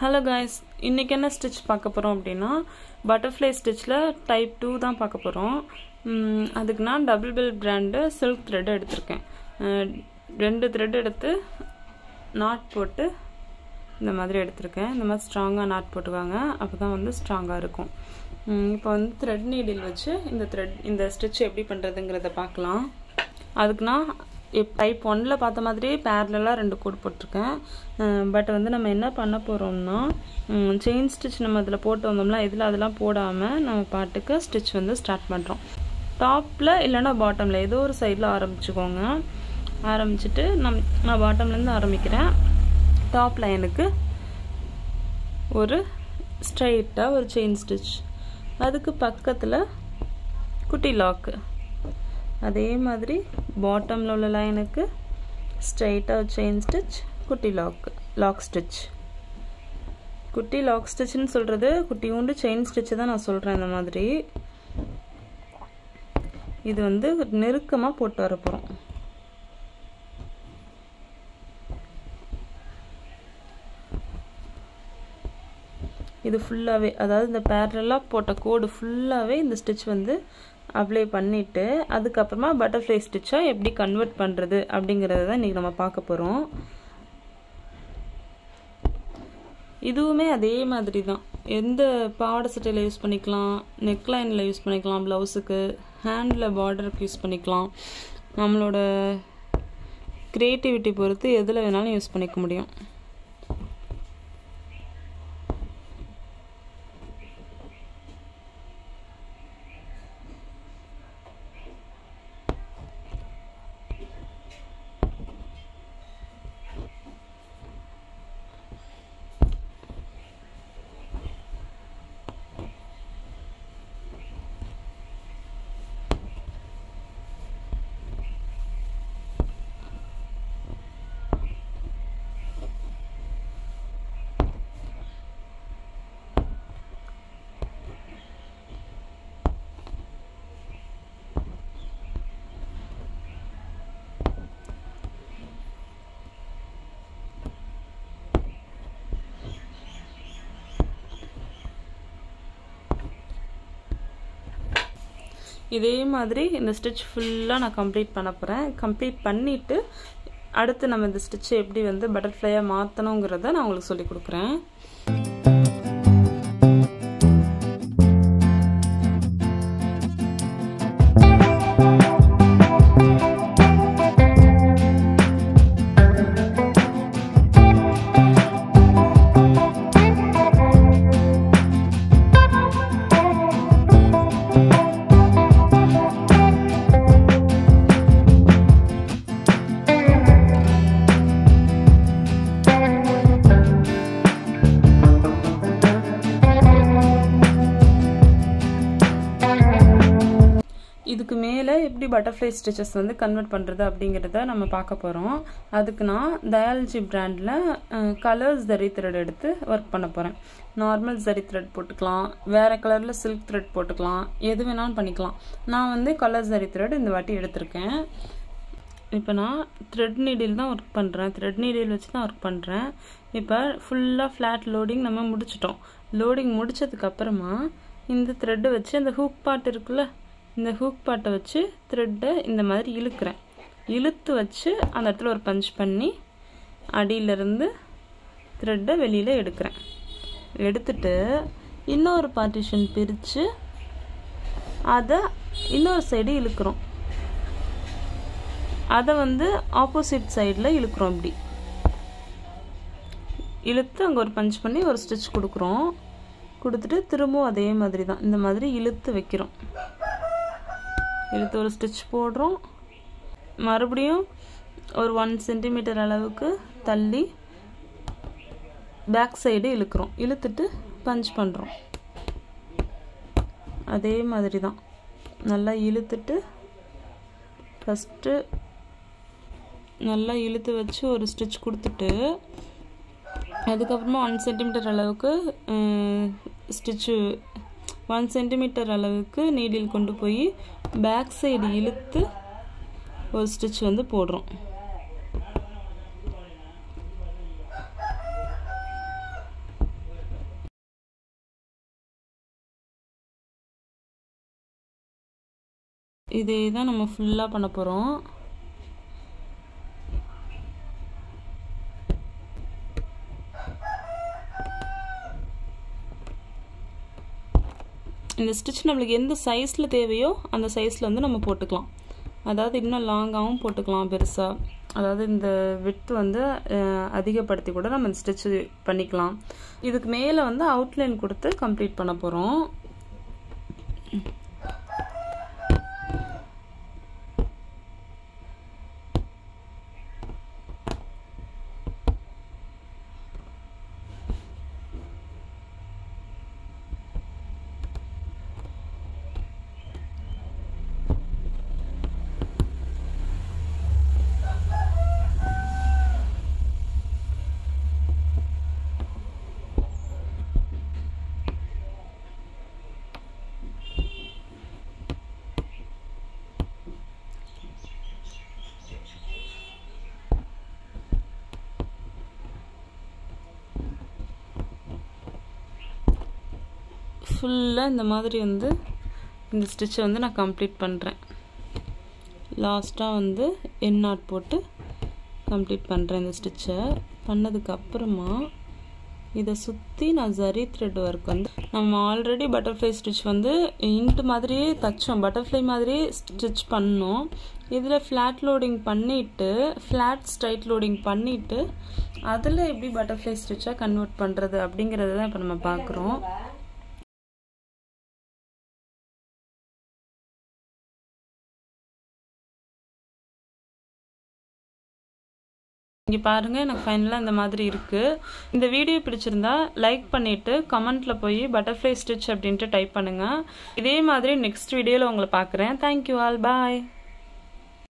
Hello guys இன்றைக்கி என்ன stitch பார்க்க போகிறோம் அப்படின்னா பட்டர்ஃப்ளை ஸ்டிச்சில் டைப் டூ தான் பார்க்க போகிறோம் அதுக்கு நான் double bill brand silk thread எடுத்திருக்கேன். ரெண்டு த்ரெட் எடுத்து நாட் போட்டு இந்த மாதிரி எடுத்திருக்கேன். இந்த மாதிரி ஸ்ட்ராங்காக நாட் போட்டுக்காங்க அப்போ தான் வந்து ஸ்ட்ராங்காக இருக்கும். இப்போ வந்து த்ரெட் நீடில் வச்சு இந்த த்ரெட் இந்த ஸ்டிச் எப்படி பண்ணுறதுங்கிறத பார்க்கலாம். அதுக்கு நான் டைப் ஒன்ல பார்த்த மாதிரியே பேரலாக ரெண்டு கோடு போட்டிருக்கேன். பட் வந்து நம்ம என்ன பண்ண போகிறோம்னா செயின் ஸ்டிச் நம்ம இதில் போட்டு வந்தோம்னா இதில் அதெல்லாம் போடாமல் நம்ம பாட்டுக்கு ஸ்டிச் வந்து ஸ்டார்ட் பண்ணுறோம் டாப்பில் இல்லைன்னா பாட்டமில் ஏதோ ஒரு சைடில் ஆரம்பிச்சுக்கோங்க. ஆரம்பிச்சுட்டு நம் நான் பாட்டம்லேருந்து ஆரம்பிக்கிறேன். டாப் லைனுக்கு ஒரு ஸ்ட்ரைட்டாக ஒரு செயின் ஸ்டிச் அதுக்கு பக்கத்தில் குட்டி லாக்கு அதே மாதிரி பாட்டமில் உள்ள லைனுக்கு ஸ்ட்ரைட்டாக செயின் ஸ்டிச் குட்டி லாக் லாக் ஸ்டிச் குட்டி லாக் ஸ்டிச்சுன்னு சொல்கிறது குட்டி உண்டு செயின் ஸ்டிச்சு தான் நான் சொல்கிறேன் இந்த மாதிரி. இது வந்து நெருக்கமாக போட்டு வரப்போகிறோம் இது ஃபுல்லாகவே அதாவது இந்த பேரலாக போட்ட கோடு ஃபுல்லாகவே இந்த ஸ்டிச் வந்து அப்ளை பண்ணிவிட்டு அதுக்கப்புறமா பட்டர்ஃப்ளை ஸ்டிச்சாக எப்படி கன்வெர்ட் பண்ணுறது அப்படிங்கிறத தான் இன்றைக்கி நம்ம பார்க்க போகிறோம் இதுவுமே அதே மாதிரி தான். எந்த பாவாடை சட்டையில் யூஸ் பண்ணிக்கலாம் நெக்லைனில் யூஸ் பண்ணிக்கலாம் ப்ளவுஸுக்கு ஹேண்டில் பார்டருக்கு யூஸ் பண்ணிக்கலாம். நம்மளோட க்ரியேட்டிவிட்டி பொறுத்து எதில் வேணாலும் யூஸ் பண்ணிக்க முடியும். இதே மாதிரி இந்த ஸ்டிச் ஃபுல்லாக நான் கம்ப்ளீட் பண்ண போகிறேன் கம்ப்ளீட் பண்ணிவிட்டு அடுத்து நம்ம இந்த ஸ்டிச்சை எப்படி வந்து பட்டர்ஃப்ளையாக மாற்றணுங்கிறத நான் உங்களுக்கு சொல்லி கொடுக்குறேன். இதுக்கு மேலே எப்படி பட்டர்ஃப்ளை ஸ்டிச்சஸ் வந்து கன்வெர்ட் பண்ணுறது அப்படிங்கிறத நம்ம பார்க்க போகிறோம் அதுக்கு நான் தயாலஜி பிராண்டில் கலர்ஸ் ஜரி த்ரெட் எடுத்து ஒர்க் பண்ண போகிறேன் நார்மல் ஜரி த்ரெட் போட்டுக்கலாம் வேறு கலரில் சில்க் த்ரெட் போட்டுக்கலாம் எது வேணாலும் பண்ணிக்கலாம். நான் வந்து கலர் ஜரி த்ரெட் இந்த வாட்டி எடுத்திருக்கேன். இப்போ நான் த்ரெட் நீடில் தான் ஒர்க் பண்ணுறேன் த்ரெட் நீடில் வச்சு தான் ஒர்க் பண்ணுறேன் இப்போ ஃபுல்லாக ஃப்ளாட் லோடிங் நம்ம முடிச்சிட்டோம். லோடிங் முடிச்சதுக்கப்புறமா இந்த த்ரெட்டு வச்சு அந்த ஹூக் பார்ட் இருக்குல்ல இந்த ஹூக் பாட்டை வச்சு த்ரெட்டை இந்த மாதிரி இழுக்கிறேன். இழுத்து வச்சு அந்த இடத்துல ஒரு பஞ்ச் பண்ணி அடியிலிருந்து த்ரெட்டை வெளியில் எடுக்கிறேன். எடுத்துட்டு இன்னொரு பார்ட்டிஷன் பிரித்து அதை இன்னொரு சைடு இழுக்கிறோம். அதை வந்து ஆப்போசிட் சைடில் இழுக்கிறோம் இப்படி. இழுத்து அங்கே ஒரு பஞ்ச் பண்ணி ஒரு ஸ்டிச் கொடுக்குறோம். கொடுத்துட்டு திரும்பவும் அதே மாதிரி தான். இந்த மாதிரி இழுத்து வைக்கிறோம். இழுத்து ஒரு ஸ்டிச் போடுறோம். மறுபடியும் ஒரு ஒன் சென்டிமீட்டர் அளவுக்கு தள்ளி பேக் சைடு இழுக்கிறோம். இழுத்துட்டு பஞ்ச் பண்ணுறோம் அதே மாதிரி தான் நல்லா இழுத்துட்டு ஃபஸ்ட்டு நல்லா இழுத்து வச்சு ஒரு ஸ்டிச் கொடுத்துட்டு அதுக்கப்புறமா ஒன் சென்டிமீட்டர் அளவுக்கு ஸ்டிச்சு ஒன் சென்டிமீட்டர் அளவுக்கு நீடில் கொண்டு போய் பேக் சைடு இழுத்து ஒரு ஸ்டிச் வந்து போடுறோம். இதே தான் நம்ம ஃபுல்லாக பண்ண போகிறோம் இந்த ஸ்டிச் நம்மளுக்கு எந்த சைஸில் தேவையோ அந்த சைஸில் வந்து நம்ம போட்டுக்கலாம். அதாவது இன்னும் லாங்காகவும் போட்டுக்கலாம் பெருசாக அதாவது இந்த விட்டு வந்து அதிகப்படுத்தி கூட நம்ம ஸ்டிச்சு பண்ணிக்கலாம். இதுக்கு மேலே வந்து அவுட்லைன் கொடுத்து கம்ப்ளீட் பண்ண போகிறோம் ஃபுல்லாக இந்த மாதிரி வந்து இந்த ஸ்டிச்சை வந்து நான் கம்ப்ளீட் பண்ணுறேன் லாஸ்ட்டாக வந்து என் நாட் போட்டு கம்ப்ளீட் பண்ணுறேன் இந்த ஸ்டிச்சை பண்ணதுக்கப்புறமா இதை சுற்றி நான் ஜரி த்ரெட் ஒர்க் வந்து நம்ம ஆல்ரெடி பட்டர்ஃப்ளை ஸ்டிச் வந்து இன்ட்டு மாதிரியே தைச்சோம். பட்டர்ஃப்ளை மாதிரியே ஸ்டிச் பண்ணோம். இதில் ஃப்ளாட் லோடிங் பண்ணிவிட்டு ஃப்ளாட் ஸ்ட்ரைட் லோடிங் பண்ணிவிட்டு அதில் எப்படி பட்டர்ஃப்ளை ஸ்டிச்சாக கன்வெர்ட் பண்ணுறது அப்படிங்கிறத தான் இப்போ நம்ம பார்க்குறோம். இங்கே பாருங்கள் எனக்கு ஃபைனலாக இந்த மாதிரி இருக்குது இந்த வீடியோ பிடிச்சிருந்தா லைக் பண்ணிவிட்டு கமெண்ட்டில் போய் பட்டர்ஃப்ளை ஸ்டிச் அப்படின்ட்டு டைப் பண்ணுங்கள் இதே மாதிரி நெக்ஸ்ட் வீடியோவில் உங்களை பார்க்குறேன் தேங்க்யூ ஆல் பாய்